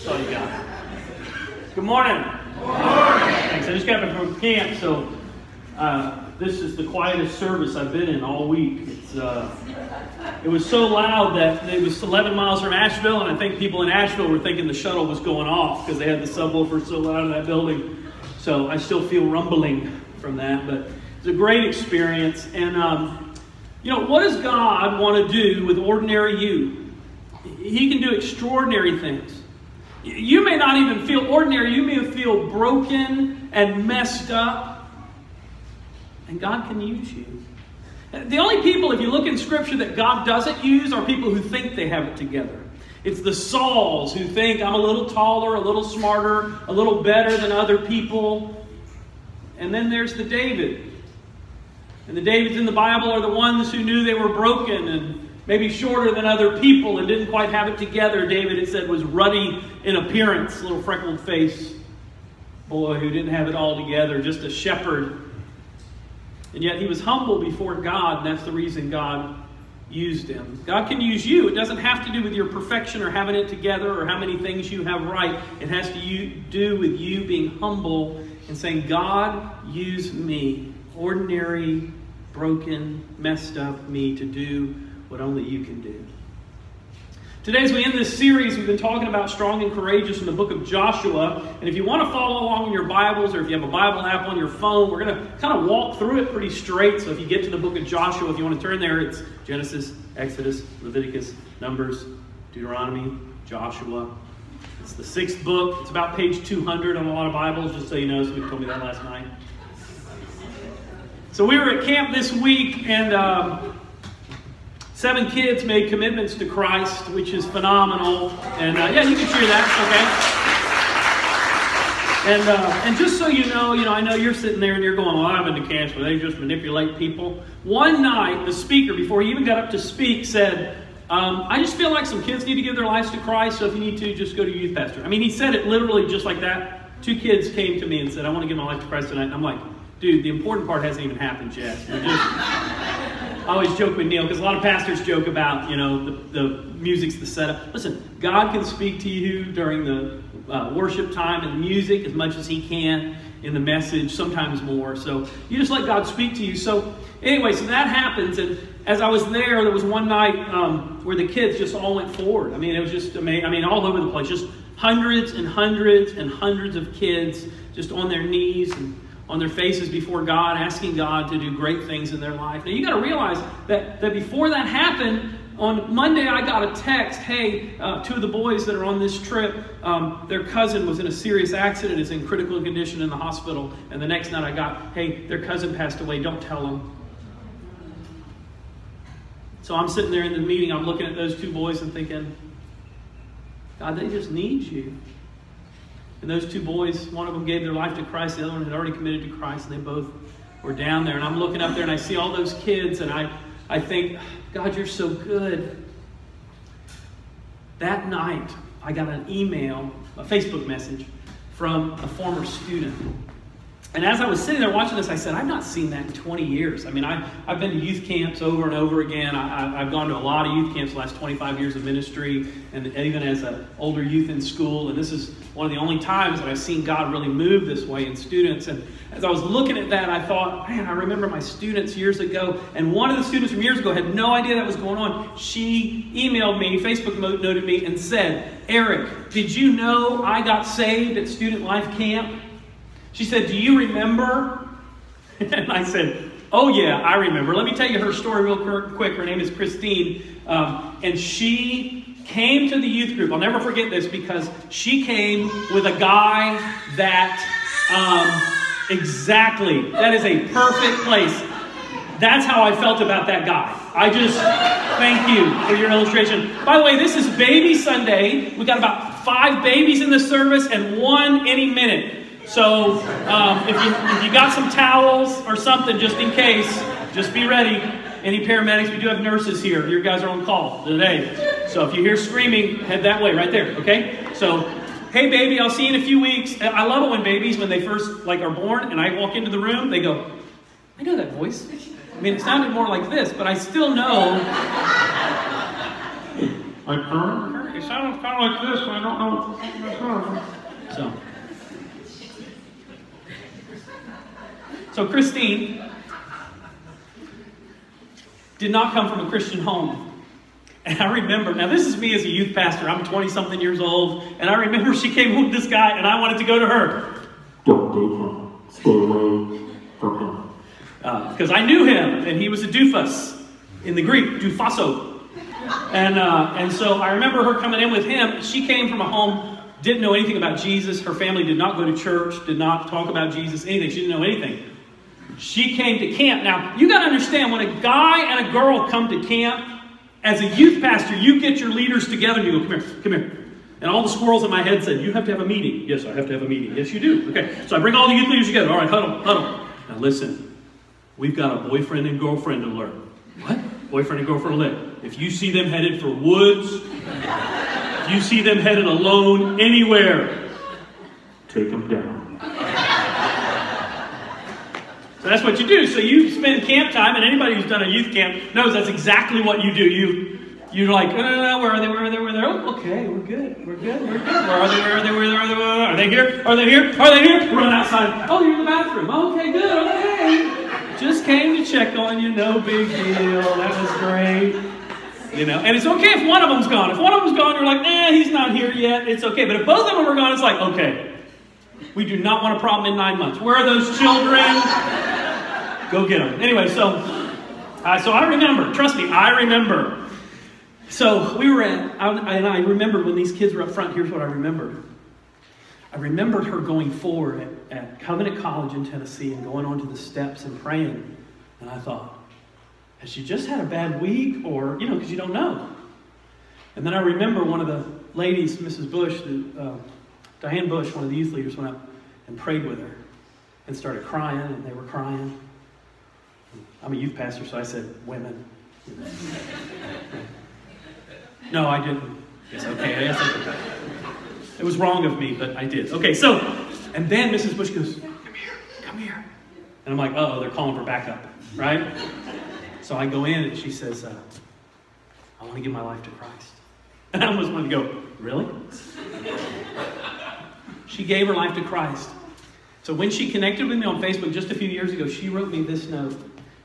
That's all you got. Good morning. Good morning. Thanks. I just got back from camp, so uh, this is the quietest service I've been in all week. It's, uh, it was so loud that it was 11 miles from Asheville, and I think people in Asheville were thinking the shuttle was going off because they had the subwoofer so loud in that building. So I still feel rumbling from that, but it's a great experience. And, um, you know, what does God want to do with ordinary you? He can do extraordinary things. You may not even feel ordinary, you may feel broken and messed up, and God can use you. The only people, if you look in Scripture, that God doesn't use are people who think they have it together. It's the Sauls who think I'm a little taller, a little smarter, a little better than other people. And then there's the David. And the Davids in the Bible are the ones who knew they were broken and maybe shorter than other people and didn't quite have it together. David, it said, was ruddy in appearance, little freckled face boy who didn't have it all together, just a shepherd and yet he was humble before God, and that's the reason God used him. God can use you. It doesn't have to do with your perfection or having it together or how many things you have right. It has to do with you being humble and saying, God, use me, ordinary, broken, messed up me, to do what only you can do. Today, as we end this series, we've been talking about strong and courageous in the book of Joshua. And if you want to follow along in your Bibles or if you have a Bible app on your phone, we're going to kind of walk through it pretty straight. So if you get to the book of Joshua, if you want to turn there, it's Genesis, Exodus, Leviticus, Numbers, Deuteronomy, Joshua. It's the sixth book. It's about page 200 on a lot of Bibles, just so you know. Somebody told me that last night. So we were at camp this week, and. Um, Seven kids made commitments to Christ, which is phenomenal. And uh, yeah, you can cheer that, okay? And uh, and just so you know, you know, I know you're sitting there and you're going, "Well, I've been to camps where they just manipulate people." One night, the speaker, before he even got up to speak, said, um, "I just feel like some kids need to give their lives to Christ. So if you need to, just go to youth pastor." I mean, he said it literally just like that. Two kids came to me and said, "I want to give my life to Christ tonight." And I'm like, "Dude, the important part hasn't even happened yet." I always joke with Neil because a lot of pastors joke about, you know, the, the music's the setup. Listen, God can speak to you during the uh, worship time and the music as much as He can in the message, sometimes more. So you just let God speak to you. So anyway, so that happens. And as I was there, there was one night um, where the kids just all went forward. I mean, it was just amazing. I mean, all over the place, just hundreds and hundreds and hundreds of kids just on their knees and on their faces before God, asking God to do great things in their life. Now, you got to realize that, that before that happened, on Monday, I got a text hey, uh, two of the boys that are on this trip, um, their cousin was in a serious accident, is in critical condition in the hospital. And the next night, I got, hey, their cousin passed away, don't tell them. So I'm sitting there in the meeting, I'm looking at those two boys and thinking, God, they just need you. And those two boys, one of them gave their life to Christ, the other one had already committed to Christ, and they both were down there. And I'm looking up there and I see all those kids, and I, I think, God, you're so good. That night, I got an email, a Facebook message from a former student and as I was sitting there watching this, I said, I've not seen that in 20 years. I mean, I, I've been to youth camps over and over again. I, have gone to a lot of youth camps the last 25 years of ministry, and even as an older youth in school. And this is one of the only times that I've seen God really move this way in students. And as I was looking at that, I thought, man, I remember my students years ago. And one of the students from years ago had no idea that was going on. She emailed me, Facebook noted me, and said, Erick, did you know I got saved at Student Life Camp? She said, Do you remember? And I said, Oh, yeah, I remember. Let me tell you her story real quick. Her name is Christine. Um, and she came to the youth group. I'll never forget this because she came with a guy that, um, exactly, that is a perfect place. That's how I felt about that guy. I just thank you for your illustration. By the way, this is Baby Sunday. We got about five babies in the service and one any minute. So um, if, you, if you got some towels or something just in case, just be ready. Any paramedics, we do have nurses here. Your guys are on call today. So if you hear screaming, head that way right there, okay? So, hey baby, I'll see you in a few weeks. I love it when babies, when they first like are born and I walk into the room, they go, I know that voice. I mean, it sounded more like this, but I still know. I'm Kern. sounds kind of like this, but I don't know. So, so Christine did not come from a Christian home. And I remember, now this is me as a youth pastor. I'm 20 something years old. And I remember she came home with this guy, and I wanted to go to her. Don't date him. Stay away from him. Because uh, I knew him, and he was a doofus in the Greek, doufaso. And, uh, and so I remember her coming in with him. She came from a home, didn't know anything about Jesus. Her family did not go to church, did not talk about Jesus, anything. She didn't know anything. She came to camp. Now, you got to understand when a guy and a girl come to camp, as a youth pastor, you get your leaders together and you go, come here, come here. And all the squirrels in my head said, You have to have a meeting. Yes, I have to have a meeting. Yes, you do. Okay. So I bring all the youth leaders together. All right, huddle, huddle. Now listen, we've got a boyfriend and girlfriend alert. What? Boyfriend and girlfriend alert. If you see them headed for woods, if you see them headed alone anywhere, take them down. So that's what you do. So you spend camp time, and anybody who's done a youth camp knows that's exactly what you do. You you're like, oh, no, no, no, where are they? Where are they? Where are they? Oh, okay, we're good. We're good. We're good. Where are they? Where are they? Where are they? Where are they? Are they here? Are they here? Are they here? Run outside. Oh, you're in the bathroom. Okay, good. Okay. Just came to check on you. No big deal. That was great. You know, and it's okay if one of them's gone. If one of them's gone, you're like, nah, he's not here yet. It's okay. But if both of them are gone, it's like, okay, we do not want a problem in nine months. Where are those children? Go get them. Anyway, so uh, so I remember. Trust me, I remember. So we were at, and I remember when these kids were up front. Here's what I remembered. I remembered her going forward at, at Covenant College in Tennessee and going onto the steps and praying. And I thought, has she just had a bad week, or you know, because you don't know. And then I remember one of the ladies, Mrs. Bush, uh, Diane Bush, one of the youth leaders, went up and prayed with her and started crying, and they were crying. I'm a youth pastor, so I said women. no, I didn't. Yes, okay. Yes, did. It was wrong of me, but I did. Okay, so, and then Mrs. Bush goes, come here, come here. And I'm like, oh, they're calling for backup, right? So I go in and she says, uh, I want to give my life to Christ. And I almost wanted to go, really? she gave her life to Christ. So when she connected with me on Facebook just a few years ago, she wrote me this note.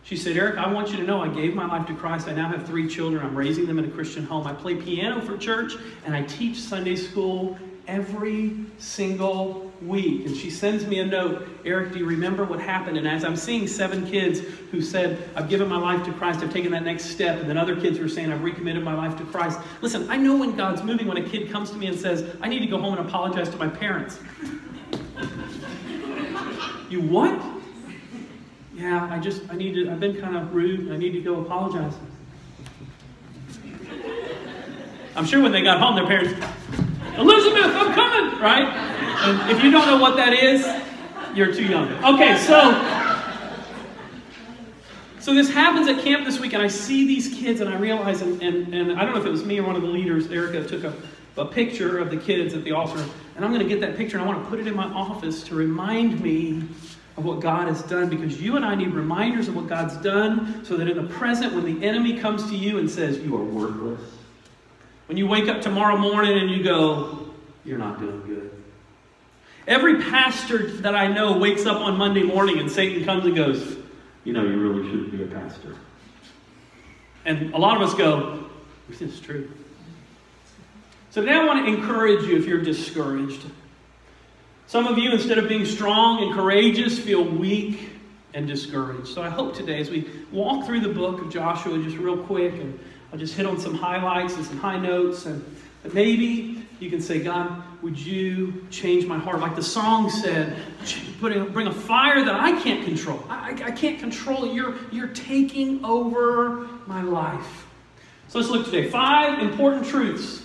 She said, Erick, I want you to know I gave my life to Christ. I now have three children. I'm raising them in a Christian home. I play piano for church, and I teach Sunday school every single week. And she sends me a note Erick, do you remember what happened? And as I'm seeing seven kids who said, I've given my life to Christ, I've taken that next step, and then other kids who are saying, I've recommitted my life to Christ. Listen, I know when God's moving when a kid comes to me and says, I need to go home and apologize to my parents. you what? Yeah, I just, I need to, I've been kind of rude. I need to go apologize. I'm sure when they got home, their parents, Elizabeth, I'm coming, right? And if you don't know what that is, you're too young. Okay, so so this happens at camp this week, and I see these kids, and I realize, and, and, and I don't know if it was me or one of the leaders, Erica took a, a picture of the kids at the altar, and I'm going to get that picture, and I want to put it in my office to remind me of what God has done because you and I need reminders of what God's done so that in the present, when the enemy comes to you and says, You are worthless, when you wake up tomorrow morning and you go, You're not doing good. Every pastor that I know wakes up on Monday morning and Satan comes and goes, You know, you really shouldn't be a pastor. And a lot of us go, This is true. So today I want to encourage you if you're discouraged. Some of you, instead of being strong and courageous, feel weak and discouraged. So I hope today, as we walk through the book of Joshua just real quick, and I'll just hit on some highlights and some high notes, and maybe you can say, God, would you change my heart? Like the song said, bring a fire that I can't control. I, I can't control it. You're, you're taking over my life. So let's look today. Five important truths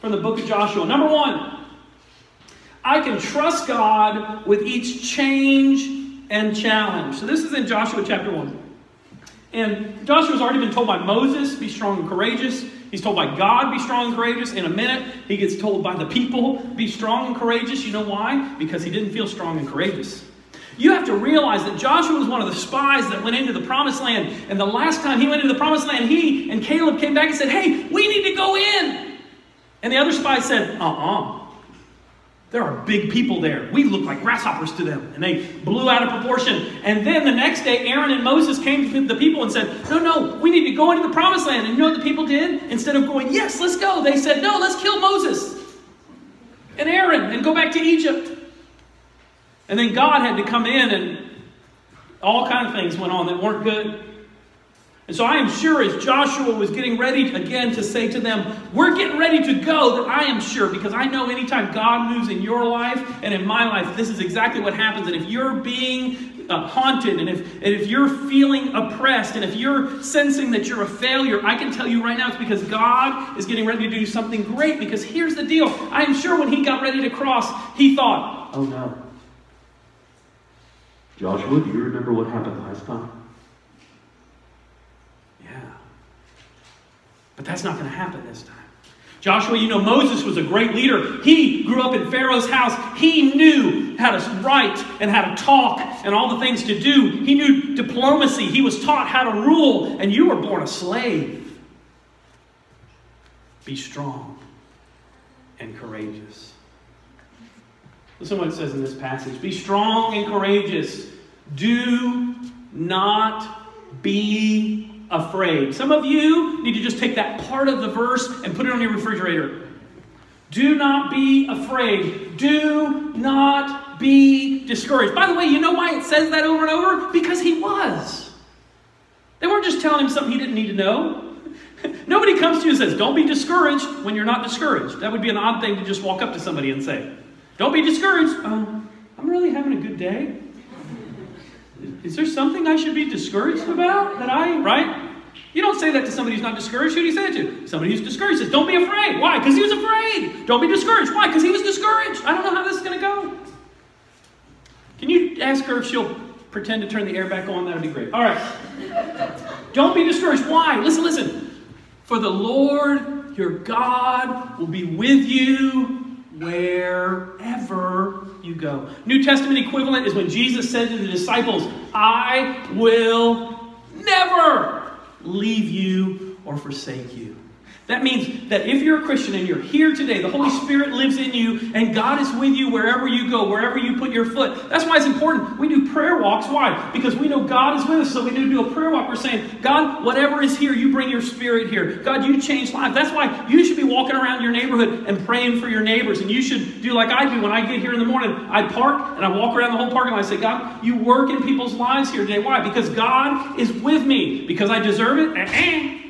from the book of Joshua. Number one, I can trust God with each change and challenge. So this is in Joshua chapter 1. And Joshua's already been told by Moses, be strong and courageous. He's told by God, be strong and courageous. In a minute, he gets told by the people, be strong and courageous. You know why? Because he didn't feel strong and courageous. You have to realize that Joshua was one of the spies that went into the promised land. And the last time he went into the promised land, he and Caleb came back and said, Hey, we need to go in. And the other spies said, uh uh There are big people there. We look like grasshoppers to them. And they blew out of proportion. And then the next day, Aaron and Moses came to the people and said, No, no, we need to go into the promised land. And you know what the people did? Instead of going, Yes, let's go, they said, No, let's kill Moses and Aaron and go back to Egypt. And then God had to come in and all kind of things went on that weren't good. And so I am sure as Joshua was getting ready again to say to them, We're getting ready to go, that I am sure, because I know anytime God moves in your life and in my life, this is exactly what happens. And if you're being uh, haunted, and if, and if you're feeling oppressed, and if you're sensing that you're a failure, I can tell you right now it's because God is getting ready to do something great. Because here's the deal I am sure when he got ready to cross, he thought, Oh no. Joshua, do you remember what happened last time? But that's not going to happen this time. Joshua, you know, Moses was a great leader. He grew up in Pharaoh's house. He knew how to write and how to talk and all the things to do. He knew diplomacy. He was taught how to rule, and you were born a slave. Be strong and courageous. Listen what it says in this passage Be strong and courageous. Do not be afraid. Some of you need to just take that part of the verse and put it on your refrigerator. Do not be afraid. Do not be discouraged. By the way, you know why it says that over and over? Because he was. They weren't just telling him something he didn't need to know. Nobody comes to you and says, Don't be discouraged when you're not discouraged. That would be an odd thing to just walk up to somebody and say. Don't be discouraged. Um, I'm really having a good day. Is there something I should be discouraged about that I, right? You don't say that to somebody who's not discouraged. Who do you say it to? Somebody who's discouraged says, Don't be afraid. Why? Because he was afraid. Don't be discouraged. Why? Because he was discouraged. I don't know how this is going to go. Can you ask her if she'll pretend to turn the air back on? That would be great. All right. Don't be discouraged. Why? Listen, listen. For the Lord your God will be with you wherever you go. New Testament equivalent is when Jesus said to the disciples, I will never leave you or forsake you. That means that if you're a Christian and you're here today, the Holy Spirit lives in you and God is with you wherever you go, wherever you put your foot. That's why it's important. We do prayer walks. Why? Because we know God is with us. So we need to do a prayer walk. We're saying, God, whatever is here, you bring your spirit here. God, you change lives. That's why you should be walking around your neighborhood and praying for your neighbors. And you should do like I do when I get here in the morning. I park and I walk around the whole parking lot. I say, God, you work in people's lives here today. Why? Because God is with me. Because I deserve it. Eh-eh.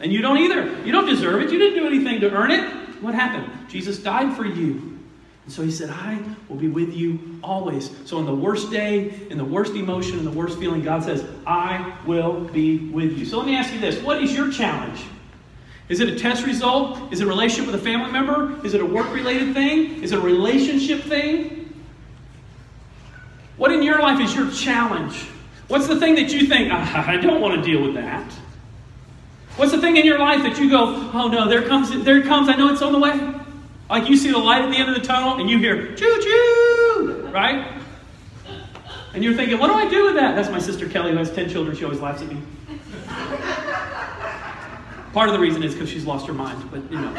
And you don't either. You don't deserve it. You didn't do anything to earn it. What happened? Jesus died for you. And so he said, I will be with you always. So on the worst day, in the worst emotion, in the worst feeling, God says, I will be with you. So let me ask you this. What is your challenge? Is it a test result? Is it a relationship with a family member? Is it a work-related thing? Is it a relationship thing? What in your life is your challenge? What's the thing that you think, ah, I don't want to deal with that? What's the thing in your life that you go, oh no, there comes, there it comes, I know it's on the way? Like you see the light at the end of the tunnel and you hear, choo choo, right? And you're thinking, what do I do with that? That's my sister Kelly who has 10 children. She always laughs at me. Part of the reason is because she's lost her mind, but you know.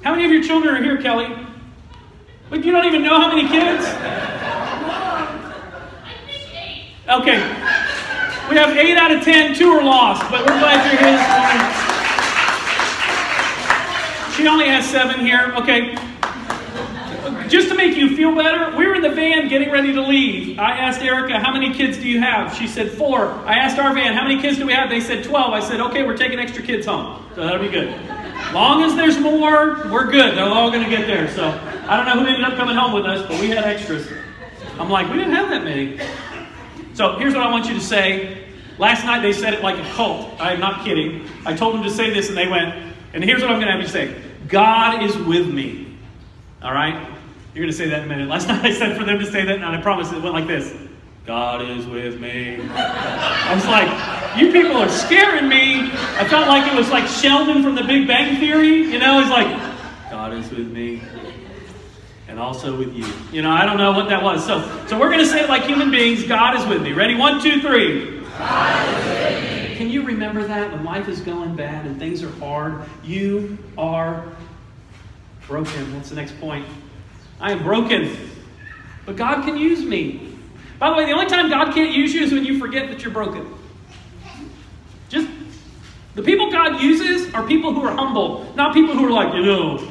How many of your children are here, Kelly? But you don't even know how many kids? Okay. We have eight out of ten. Two are lost, but we're glad you're here this morning. She only has seven here. Okay. Just to make you feel better, we were in the van getting ready to leave. I asked Erica, how many kids do you have? She said four. I asked our van, how many kids do we have? They said 12. I said, okay, we're taking extra kids home. So that'll be good. Long as there's more, we're good. They're all going to get there. So I don't know who ended up coming home with us, but we had extras. I'm like, we didn't have that many. So here's what I want you to say Last night they said it like a cult. I'm not kidding. I told them to say this and they went, and here's what I'm going to have you say God is with me. All right? You're going to say that in a minute. Last night I said for them to say that, and I promise it went like this God is with me. I was like, you people are scaring me. I felt like it was like Sheldon from the Big Bang Theory. You know, he's like, God is with me. And also with you. You know, I don't know what that was. So, so we're going to say it like human beings God is with me. Ready? One, two, three. Can you remember that when life is going bad and things are hard? You are broken. What's the next point? I am broken, but God can use me. By the way, the only time God can't use you is when you forget that you're broken. Just the people God uses are people who are humble, not people who are like, you know,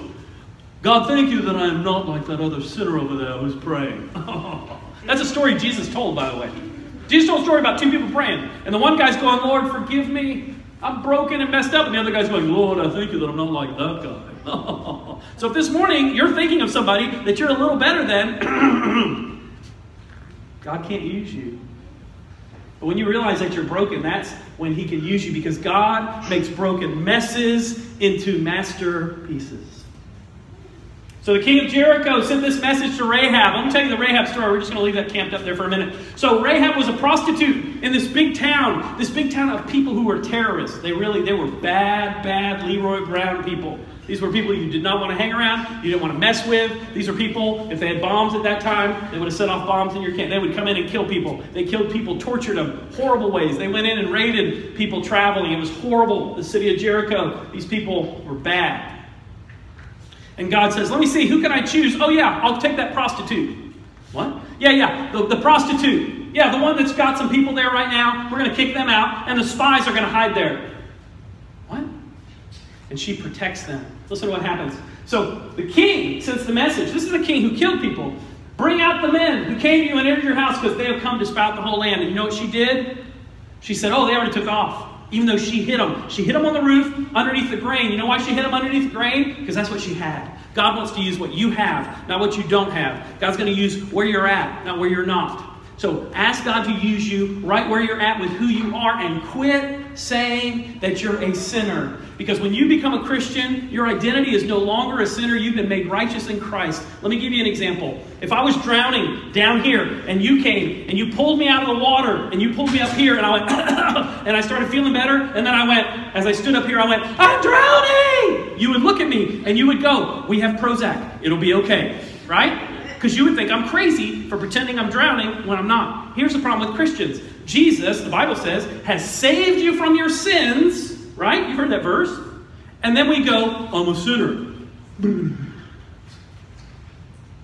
God, thank you that I am not like that other sinner over there who's praying. That's a story Jesus told, by the way. Jesus told a story about two people praying, and the one guy's going, Lord, forgive me. I'm broken and messed up. And the other guy's going, Lord, I thank you that I'm not like that guy. so if this morning you're thinking of somebody that you're a little better than, God can't use you. But when you realize that you're broken, that's when He can use you because God makes broken messes into masterpieces. So the king of Jericho sent this message to Rahab. Let me tell you the Rahab story. We're just going to leave that camped up there for a minute. So Rahab was a prostitute in this big town, this big town of people who were terrorists. They really, they were bad, bad Leroy Brown people. These were people you did not want to hang around, you didn't want to mess with. These are people, if they had bombs at that time, they would have set off bombs in your camp. They would come in and kill people. They killed people, tortured them, horrible ways. They went in and raided people traveling. It was horrible. The city of Jericho, these people were bad. And God says, Let me see, who can I choose? Oh, yeah, I'll take that prostitute. What? Yeah, yeah, the, the prostitute. Yeah, the one that's got some people there right now. We're going to kick them out, and the spies are going to hide there. What? And she protects them. Listen to what happens. So the king sends the message. This is the king who killed people. Bring out the men who came to you and entered your house because they have come to spout the whole land. And you know what she did? She said, Oh, they already took off even though she hit him. She hit him on the roof underneath the grain. You know why she hit him underneath the grain? Because that's what she had. God wants to use what you have, not what you don't have. God's going to use where you're at, not where you're not. So ask God to use you right where you're at with who you are and quit saying that you're a sinner. Because when you become a Christian, your identity is no longer a sinner. You've been made righteous in Christ. Let me give you an example. If I was drowning down here and you came and you pulled me out of the water and you pulled me up here and I went, and I started feeling better, and then I went, as I stood up here, I went, I'm drowning! You would look at me and you would go, We have Prozac. It'll be okay. Right? because you would think I'm crazy for pretending I'm drowning when I'm not. Here's the problem with Christians Jesus, the Bible says, has saved you from your sins, right? You've heard that verse. And then we go, I'm a sinner.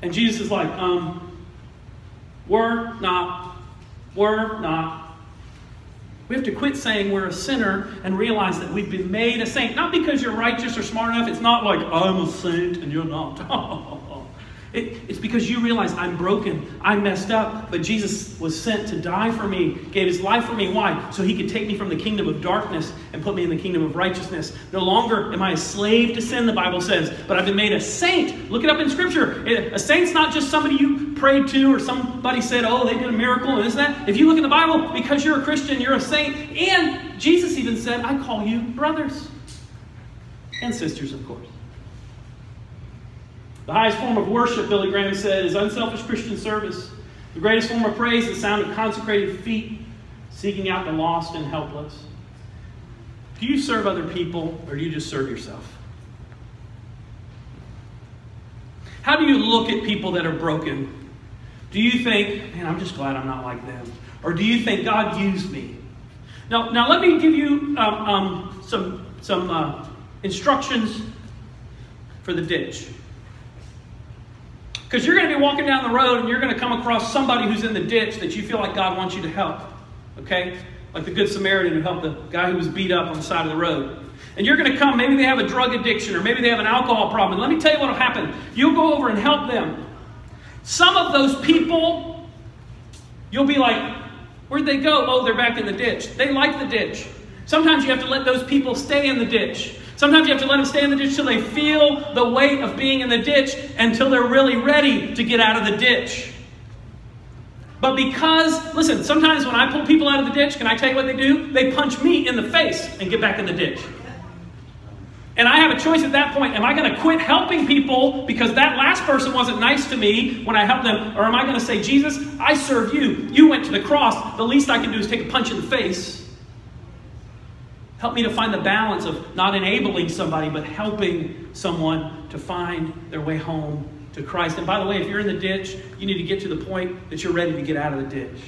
And Jesus is like, um, we're not. We're not. We have to quit saying we're a sinner and realize that we've been made a saint. Not because you're righteous or smart enough. It's not like, I'm a saint and you're not. It, it's because you realize I'm broken, I'm messed up, but Jesus was sent to die for me, gave his life for me. Why? So he could take me from the kingdom of darkness and put me in the kingdom of righteousness. No longer am I a slave to sin, the Bible says, but I've been made a saint. Look it up in Scripture. A saint's not just somebody you prayed to or somebody said, oh, they did a miracle and this and that. If you look in the Bible, because you're a Christian, you're a saint. And Jesus even said, I call you brothers and sisters, of course. The highest form of worship, Billy Graham said, is unselfish Christian service. The greatest form of praise is the sound of consecrated feet seeking out the lost and helpless. Do you serve other people or do you just serve yourself? How do you look at people that are broken? Do you think, man, I'm just glad I'm not like them? Or do you think God used me? Now, now let me give you um, um, some, some uh, instructions for the ditch. Because you're going to be walking down the road and you're going to come across somebody who's in the ditch that you feel like God wants you to help. Okay? Like the Good Samaritan who helped the guy who was beat up on the side of the road. And you're going to come, maybe they have a drug addiction or maybe they have an alcohol problem. And let me tell you what will happen. You'll go over and help them. Some of those people, you'll be like, where'd they go? Oh, they're back in the ditch. They like the ditch. Sometimes you have to let those people stay in the ditch. Sometimes you have to let them stay in the ditch till they feel the weight of being in the ditch until they're really ready to get out of the ditch. But because, listen, sometimes when I pull people out of the ditch, can I tell you what they do? They punch me in the face and get back in the ditch. And I have a choice at that point. Am I going to quit helping people because that last person wasn't nice to me when I helped them? Or am I going to say, Jesus, I serve you. You went to the cross. The least I can do is take a punch in the face. Help me to find the balance of not enabling somebody, but helping someone to find their way home to Christ. And by the way, if you're in the ditch, you need to get to the point that you're ready to get out of the ditch.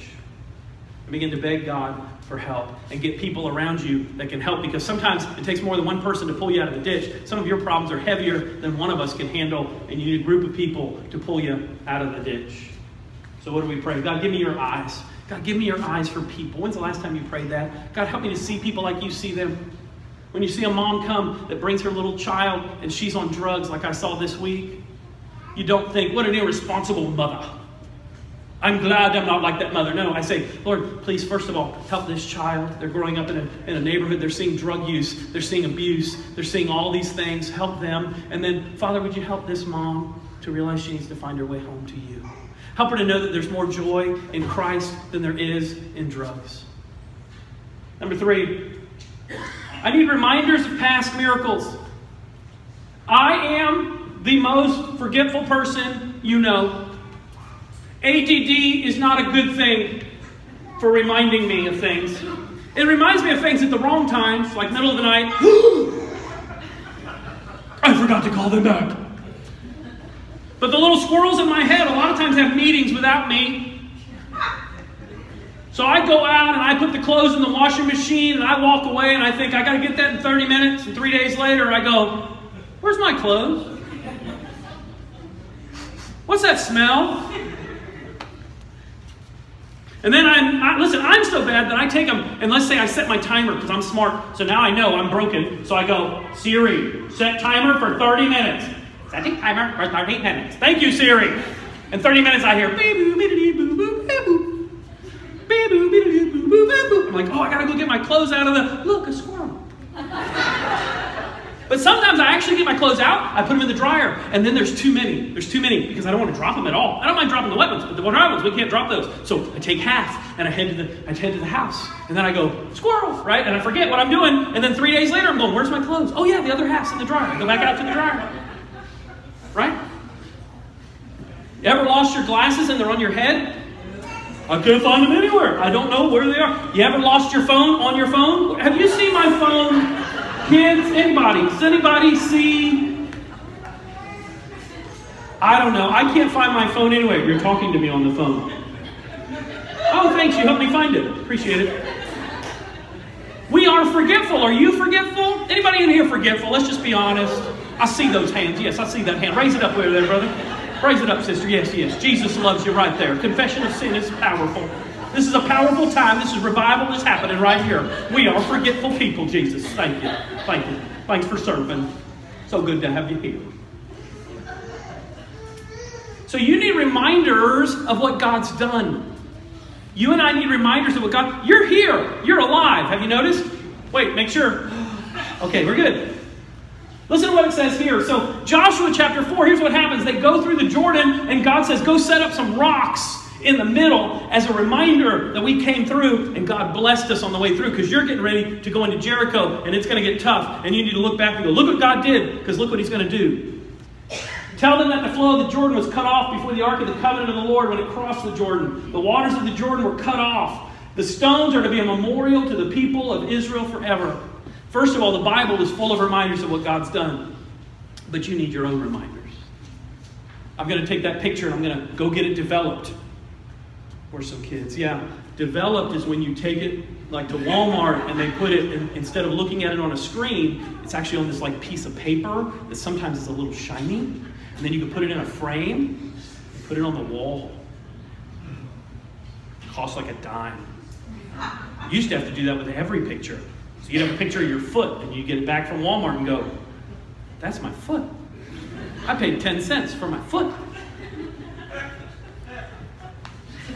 and begin to beg God for help and get people around you that can help because sometimes it takes more than one person to pull you out of the ditch. Some of your problems are heavier than one of us can handle, and you need a group of people to pull you out of the ditch. So, what do we pray? God, give me your eyes. God, give me your eyes for people. When's the last time you prayed that? God, help me to see people like you see them. When you see a mom come that brings her little child and she's on drugs, like I saw this week, you don't think, what an irresponsible mother. I'm glad I'm not like that mother. No, I say, Lord, please, first of all, help this child. They're growing up in a, in a neighborhood. They're seeing drug use. They're seeing abuse. They're seeing all these things. Help them. And then, Father, would you help this mom to realize she needs to find her way home to you? Help her to know that there's more joy in Christ than there is in drugs. Number three, I need reminders of past miracles. I am the most forgetful person you know. ADD is not a good thing for reminding me of things. It reminds me of things at the wrong times, like middle of the night. I forgot to call them back. But the little squirrels in my head a lot of times have meetings without me. So I go out and I put the clothes in the washing machine and I walk away and I think I got to get that in 30 minutes. And three days later I go, Where's my clothes? What's that smell? And then I'm, I, listen, I'm so bad that I take them, and let's say I set my timer because I'm smart, so now I know I'm broken. So I go, Siri, set timer for 30 minutes. Setting timer for 30 minutes. Thank you, Siri. In 30 minutes I hear, boo, boo, boo, boo, boo, boo. I'm like, oh, I gotta go get my clothes out of the, look, a squirrel. But sometimes I actually get my clothes out, I put them in the dryer, and then there's too many. There's too many because I don't want to drop them at all. I don't mind dropping the wet ones, but the dry ones, we can't drop those. So I take half and I head to the I head to the house. And then I go, squirrel, right? And I forget what I'm doing. And then three days later I'm going, where's my clothes? Oh yeah, the other half's in the dryer. I go back out to the dryer. Right? You ever lost your glasses and they're on your head? I can't find them anywhere. I don't know where they are. You ever lost your phone on your phone? Have you seen my phone Kids, anybody? Does anybody see? I don't know. I can't find my phone anyway. You're talking to me on the phone. Oh, thanks. You helped me find it. Appreciate it. We are forgetful. Are you forgetful? Anybody in here forgetful? Let's just be honest. I see those hands. Yes, I see that hand. Raise it up there, brother. Raise it up, sister. Yes, yes. Jesus loves you right there. Confession of sin is powerful. This is a powerful time. This is revival that's happening right here. We are forgetful people, Jesus. Thank you. Thank you. Thanks for serving. So good to have you here. So you need reminders of what God's done. You and I need reminders of what God. You're here. You're alive. Have you noticed? Wait, make sure. Okay, we're good. Listen to what it says here. So, Joshua chapter 4, here's what happens. They go through the Jordan, and God says, Go set up some rocks in the middle as a reminder that we came through and God blessed us on the way through because you're getting ready to go into Jericho and it's going to get tough and you need to look back and go, look what God did because look what He's going to do. Tell them that the flow of the Jordan was cut off before the ark of the covenant of the Lord when it crossed the Jordan. The waters of the Jordan were cut off. The stones are to be a memorial to the people of Israel forever. First of all, the Bible is full of reminders of what God's done, but you need your own reminders. I'm going to take that picture and I'm going to go get it developed or some kids. Yeah. Developed is when you take it like to Walmart and they put it, in, instead of looking at it on a screen, it's actually on this like piece of paper that sometimes is a little shiny. And then you can put it in a frame and put it on the wall. It costs like a dime. You used to have to do that with every picture. So you'd have a picture of your foot and you get it back from Walmart and go, that's my foot. I paid 10 cents for my foot.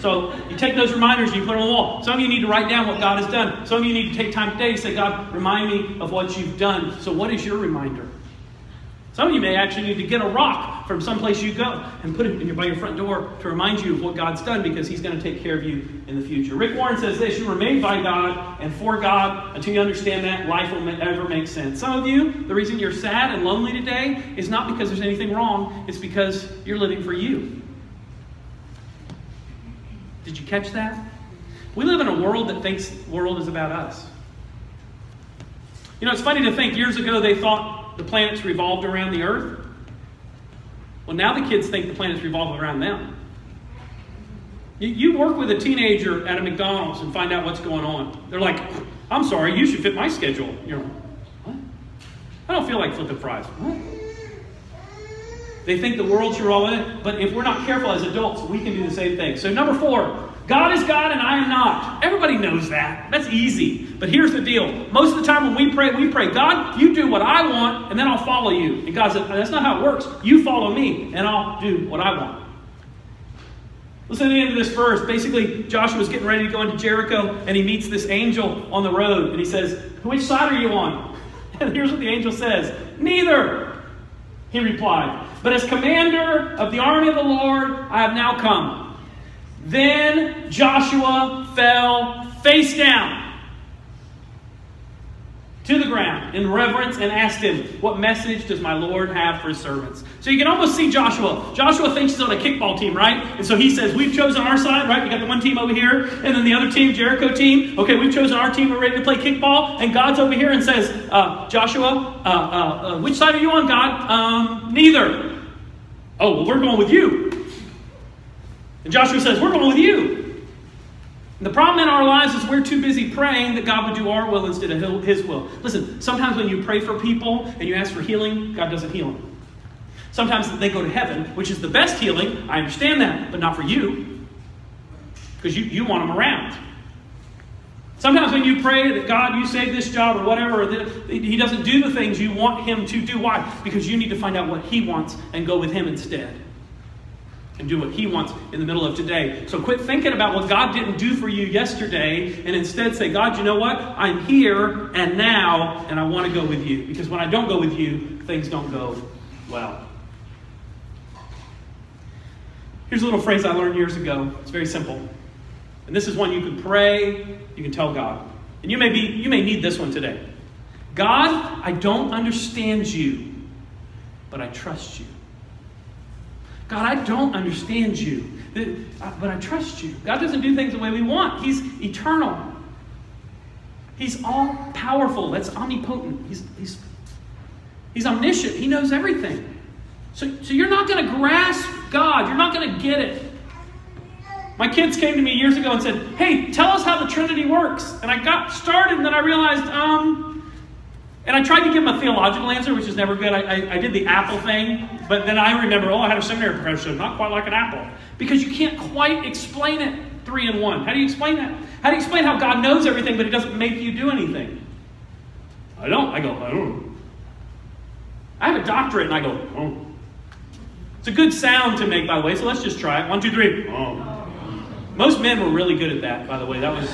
So you take those reminders and you put them on the wall. Some of you need to write down what God has done. Some of you need to take time today to say, God, remind me of what you've done. So what is your reminder? Some of you may actually need to get a rock from someplace you go and put it by your front door to remind you of what God's done because He's going to take care of you in the future. Rick Warren says this You were made by God and for God. Until you understand that, life will ever make sense. Some of you, the reason you're sad and lonely today is not because there's anything wrong, it's because you're living for you. Did you catch that? We live in a world that thinks the world is about us. You know, it's funny to think years ago they thought the planets revolved around the earth. Well, now the kids think the planets revolve around them. You, work with a teenager at a McDonald's and find out what's going on. They're like, I'm sorry, you should fit my schedule. You're like, what? I don't feel like flipping fries. What? They think the world's all in but if we're not careful as adults, we can do the same thing. So, number four, God is God and I am not. Everybody knows that. That's easy. But here's the deal. Most of the time when we pray, we pray, God, you do what I want, and then I'll follow you. And God said, that's not how it works. You follow me, and I'll do what I want. Listen to the end of this verse. Basically, Joshua's getting ready to go into Jericho, and he meets this angel on the road, and he says, Which side are you on? And here's what the angel says Neither, he replied. But as commander of the army of the Lord, I have now come. Then Joshua fell face down to the ground in reverence and asked him, What message does my Lord have for his servants? So you can almost see Joshua. Joshua thinks he's on a kickball team, right? And so he says, We've chosen our side, right? We got the one team over here, and then the other team, Jericho team. Okay, we've chosen our team. We're ready to play kickball. And God's over here and says, uh, Joshua, uh, uh, uh which side are you on, God? Um, neither. Oh, well, we're going with you. And Joshua says, We're going with you. The problem in our lives is we're too busy praying that God would do our will instead of His will. Listen, sometimes when you pray for people and you ask for healing, God doesn't heal them. Sometimes they go to heaven, which is the best healing. I understand that, but not for you. Because you, you want them around. Sometimes when you pray that God, you save this job or whatever, that He doesn't do the things you want Him to do. Why? Because you need to find out what He wants and go with Him instead and do what He wants in the middle of today. So quit thinking about what God didn't do for you yesterday and instead say, God, you know what? I'm here and now, and I want to go with you. Because when I don't go with you, things don't go well. Here's a little phrase I learned years ago. It's very simple. And this is one you can pray, you can tell God. And you may be you may need this one today. God, I don't understand you, but I trust you. God, I don't understand you, but I trust you. God doesn't do things the way we want, He's eternal. He's all powerful. That's omnipotent. He's, he's, he's omniscient. He knows everything. So, so you're not going to grasp God. You're not going to get it. My kids came to me years ago and said, Hey, tell us how the Trinity works. And I got started, and then I realized, um, and I tried to give him a theological answer, which is never good. I, I, I, did the apple thing, but then I remember, oh, I had a seminary professor, not quite like an apple. Because you can't quite explain it three in one. How do you explain that? How do you explain how God knows everything, but he doesn't make you do anything? I don't. I go, I don't. I have a doctorate, and I go, oh. It's a good sound to make, by the way, so let's just try it. One, two, three. Oh. Most men were really good at that, by the way. That was.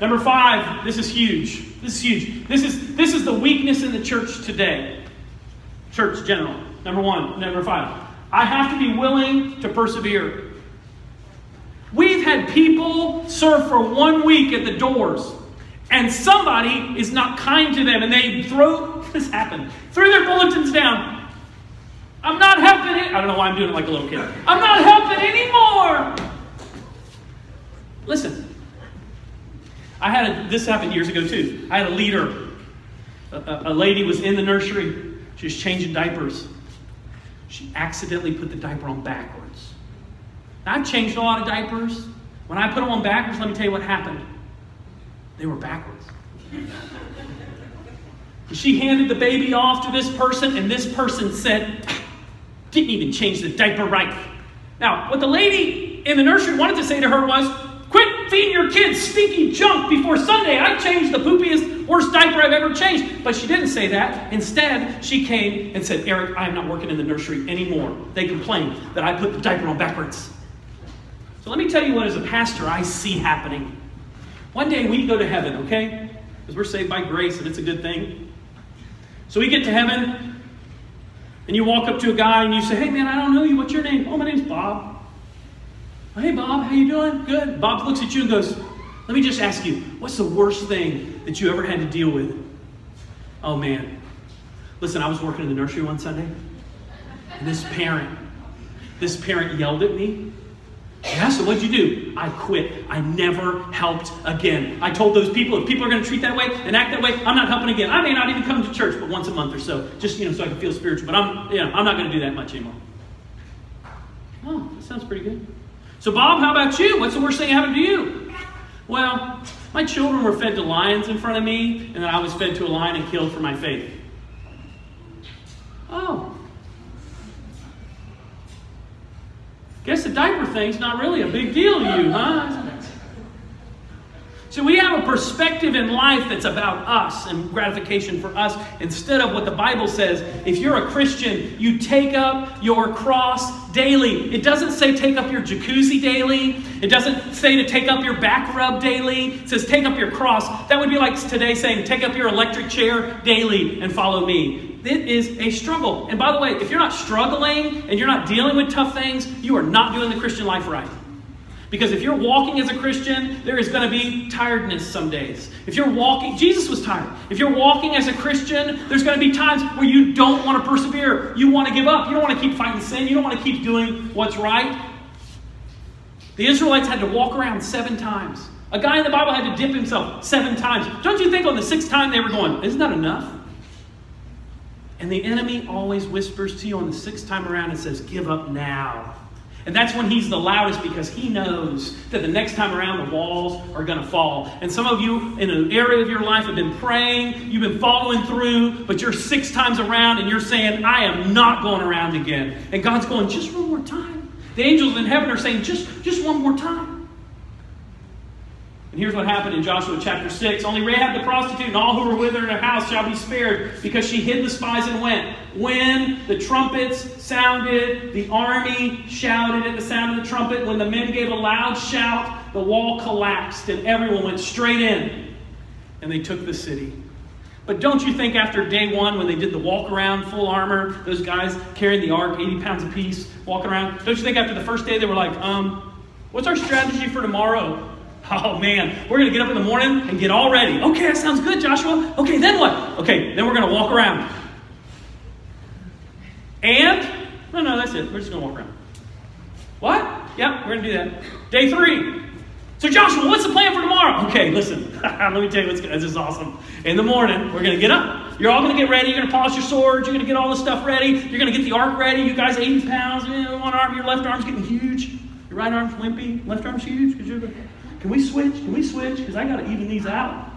Number five, this is huge. This is huge. This is, this is the weakness in the church today. Church general. Number one. Number five. I have to be willing to persevere. We've had people serve for one week at the doors, and somebody is not kind to them, and they throw this happened. Throw their bulletins down. I'm not helping it. I don't know why I'm doing it like a little kid. I'm not helping anymore. Listen, I had a, this happened years ago too. I had a leader. A, a, lady was in the nursery. She was changing diapers. She accidentally put the diaper on backwards. Now, I've changed a lot of diapers. When I put them on backwards, let me tell you what happened. They were backwards. she handed the baby off to this person, and this person said, didn't even change the diaper right. Now, what the lady in the nursery wanted to say to her was, Quit feeding your kids stinky junk before Sunday. I changed the poopiest, worst diaper I've ever changed. But she didn't say that. Instead, she came and said, Erick, I am not working in the nursery anymore. They complained that I put the diaper on backwards. So let me tell you what, as a pastor, I see happening. One day we go to heaven, okay? Because we're saved by grace and it's a good thing. So we get to heaven, and you walk up to a guy and you say, Hey man, I don't know you. What's your name? Oh, my name's Bob. Hey, Bob, how you doing? Good. Bob looks at you and goes, let me just ask you, what's the worst thing that you ever had to deal with? Oh, man. Listen, I was working in the nursery one Sunday, and this parent, this parent yelled at me. Yeah, so what'd you do? I quit. I never helped again. I told those people, if people are going to treat that way and act that way, I'm not helping again. I may not even come to church, but once a month or so, just, you know, so I can feel spiritual. But I'm, you know, I'm not going to do that much anymore. Oh, that sounds pretty good. So, Bob, how about you? What's the worst thing that happened to you? Well, my children were fed to lions in front of me, and then I was fed to a lion and killed for my faith. Oh. Guess the diaper thing's not really a big deal to you, huh? So we have a perspective in life that's about us and gratification for us instead of what the Bible says. If you're a Christian, you take up your cross daily. It doesn't say take up your jacuzzi daily. It doesn't say to take up your back rub daily. It says take up your cross. That would be like today saying take up your electric chair daily and follow me. It is a struggle. And by the way, if you're not struggling and you're not dealing with tough things, you are not doing the Christian life right. Because if you're walking as a Christian, there is going to be tiredness some days. If you're walking, Jesus was tired. If you're walking as a Christian, there's going to be times where you don't want to persevere. You want to give up. You don't want to keep fighting sin. You don't want to keep doing what's right. The Israelites had to walk around seven times. A guy in the Bible had to dip himself seven times. Don't you think on the sixth time they were going, Isn't that enough? And the enemy always whispers to you on the sixth time around and says, Give up now. And that's when he's the loudest because he knows that the next time around the walls are going to fall. And some of you in an area of your life have been praying, you've been following through, but you're six times around and you're saying, I am not going around again. And God's going, just one more time. The angels in heaven are saying, just, just one more time. And here's what happened in Joshua chapter 6. Only Rahab the prostitute and all who were with her in her house shall be spared, because she hid the spies and went. When the trumpets sounded, the army shouted at the sound of the trumpet. When the men gave a loud shout, the wall collapsed, and everyone went straight in. And they took the city. But don't you think after day one, when they did the walk around full armor, those guys carrying the ark, 80 pounds apiece, walking around, don't you think after the first day they were like, um, what's our strategy for tomorrow? Oh man, we're to get up in the morning and get all ready. Okay, that sounds good, Joshua. Okay, then what? Okay, then we're to walk around. And, no, no, that's it. We're just to walk around. What? Yep, we're to do that. Day three. So, Joshua, what's the plan for tomorrow? Okay, listen. Let me tell you what's This is awesome. In the morning, we're to get up. You're all to get ready. You're to polish your swords. You're to get all the stuff ready. You're to get the ark ready. You guys, 80 pounds. One arm, your left arm's getting huge. Your right arm's wimpy. Left arm's huge because you're can we switch? Can we switch? Because I got to even these out.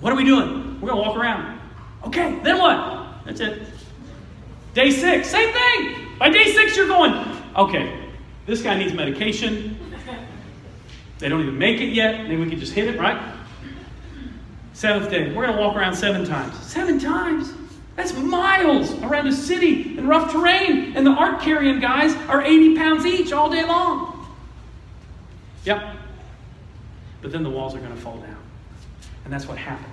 What are we doing? We're going to walk around. Okay, then what? That's it. Day six, same thing. By day six, you're going, okay, this guy needs medication. They don't even make it yet. Maybe we can just hit it, right? Seventh day, we're going to walk around seven times. Seven times? That's miles around a city in rough terrain. And the ark carrying guys are 80 pounds each all day long. Yep. But then the walls are going to fall down. And that's what happened.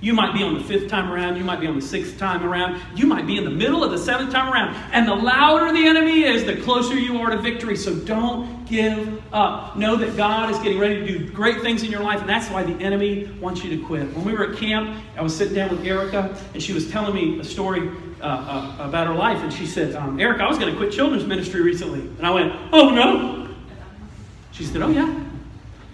You might be on the fifth time around. You might be on the sixth time around. You might be in the middle of the seventh time around. And the louder the enemy is, the closer you are to victory. So don't give up. Know that God is getting ready to do great things in your life. And that's why the enemy wants you to quit. When we were at camp, I was sitting down with Erica, and she was telling me a story uh, uh, about her life. And she said, um, Erica, I was going to quit children's ministry recently. And I went, Oh, no. She said, Oh, yeah.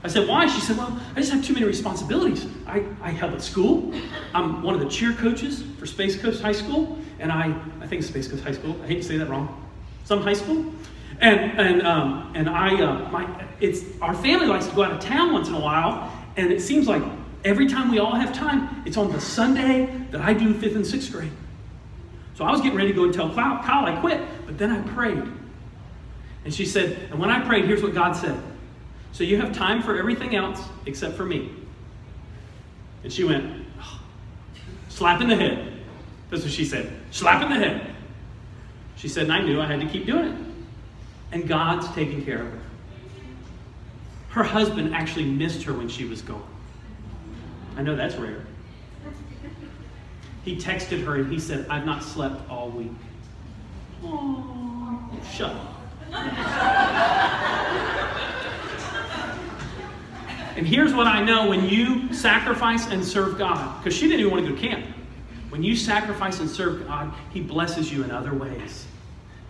I said, Why? She said, Well, I just have too many responsibilities. I, I help at school. I'm one of the cheer coaches for Space Coast High School. And I, I think Space Coast High School. I hate to say that wrong. Some high school. And, and, um, and I, uh, my, it's, our family likes to go out of town once in a while. And it seems like every time we all have time, it's on the Sunday that I do fifth and sixth grade. So I was getting ready to go and tell Kyle, Kyle I quit. But then I prayed. And she said, and when I prayed, here's what God said. So you have time for everything else except for me. And she went, oh, slap in the head. That's what she said. Slap in the head. She said, and I knew I had to keep doing it. And God's taking care of her. Her husband actually missed her when she was gone. I know that's rare. He texted her and he said, I've not slept all week. Oh, shut up. And here's what I know when you sacrifice and serve God, because she didn't even want to go to camp. When you sacrifice and serve God, He blesses you in other ways.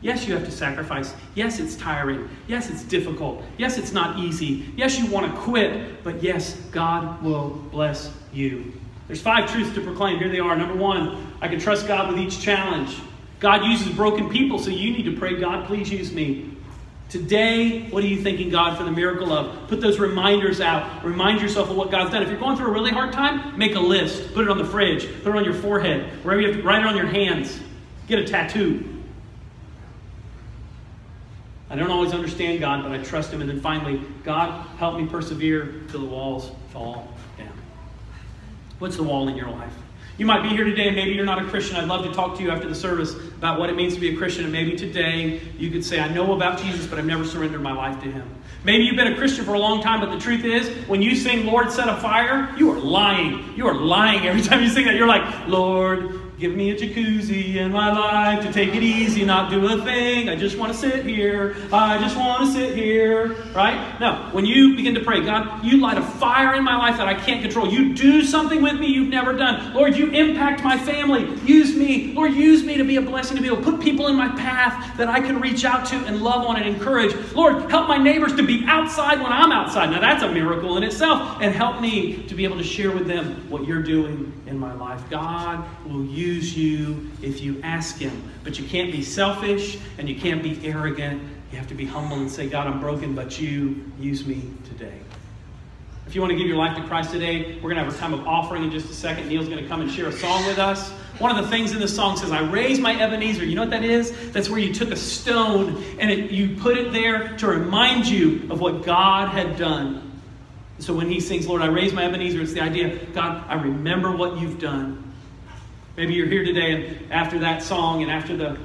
Yes, you have to sacrifice. Yes, it's tiring. Yes, it's difficult. Yes, it's not easy. Yes, you want to quit. But yes, God will bless you. There's five truths to proclaim. Here they are. Number one, I can trust God with each challenge. God uses broken people, so you need to pray, God, please use me. Today, what are you thanking God for the miracle of? Put those reminders out. Remind yourself of what God's done. If you're going through a really hard time, make a list. Put it on the fridge. Put it on your forehead. Wherever you have to write it on your hands. Get a tattoo. I don't always understand God, but I trust Him. And then finally, God, help me persevere till the walls fall down. What's the wall in your life? You might be here today and maybe you're not a Christian. I'd love to talk to you after the service about what it means to be a Christian. And maybe today you could say, I know about Jesus, but I've never surrendered my life to Him. Maybe you've been a Christian for a long time, but the truth is, when you sing Lord Set a Fire, you are lying. You are lying every time you sing that. You're like, Lord, Give me a jacuzzi in my life to take it easy, not do a thing. I just want to sit here. I just want to sit here. Right? No. When you begin to pray, God, you light a fire in my life that I can't control. You do something with me you've never done. Lord, you impact my family. Use me. Lord, use me to be a blessing to be able to put people in my path that I can reach out to and love on and encourage. Lord, help my neighbors to be outside when I'm outside. Now that's a miracle in itself. And help me to be able to share with them what you're doing in my life. God will use you if you ask Him. But you can't be selfish and you can't be arrogant. You have to be humble and say, God, I'm broken, but you use me today. If you want to give your life to Christ today, we're going to have a time of offering in just a second. Neil's going to come and share a song with us. One of the things in the song says, I raise my Ebenezer. You know what that is? That's where you took a stone and it, you put it there to remind you of what God had done. So when he sings, Lord, I raise my Ebenezer, it's the idea, God, I remember what you've done. Maybe you're here today and after that song and after the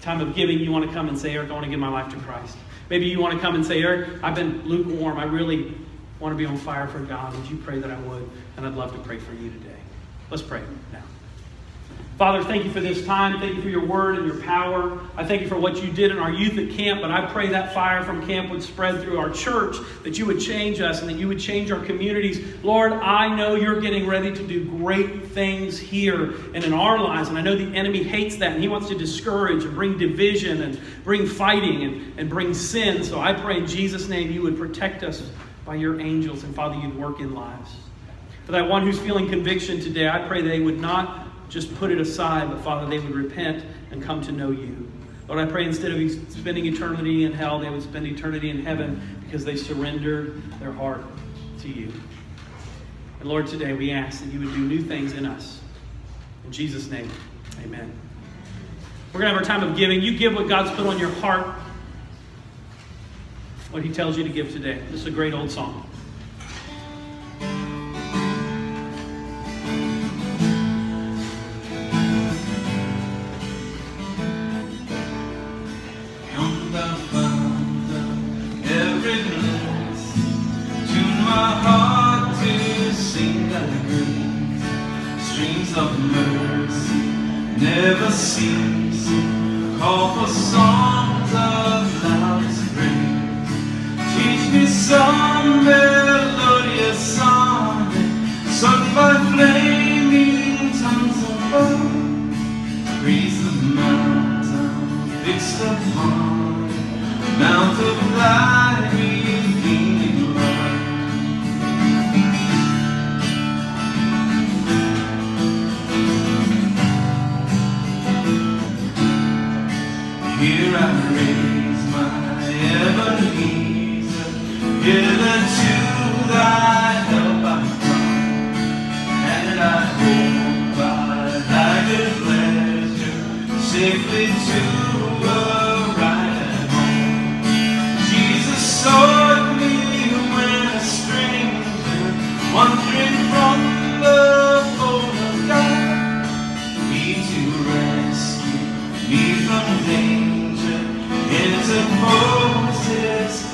time of giving, you want to come and say, Erick, I want to give my life to Christ. Maybe you want to come and say, Erick, I've been lukewarm. I really want to be on fire for God. Would you pray that I would? And I'd love to pray for you today. Let's pray now. Father, thank you for this time. Thank you for your word and your power. I thank you for what you did in our youth at camp, but I pray that fire from camp would spread through our church, that you would change us and that you would change our communities. Lord, I know you're getting ready to do great things here and in our lives, and I know the enemy hates that, and he wants to discourage and bring division and bring fighting and, and bring sin. So I pray in Jesus' name you would protect us by your angels, and Father, you'd work in lives. For that one who's feeling conviction today, I pray they would not just put it aside, but Father, they would repent and come to know you. Lord, I pray instead of spending eternity in hell, they would spend eternity in heaven because they surrendered their heart to you. And Lord, today we ask that you would do new things in us. In Jesus' name, amen. We're going to have our time of giving. You give what God's put on your heart, what He tells you to give today. This is a great old song. Cease. Call for songs me from danger, his precious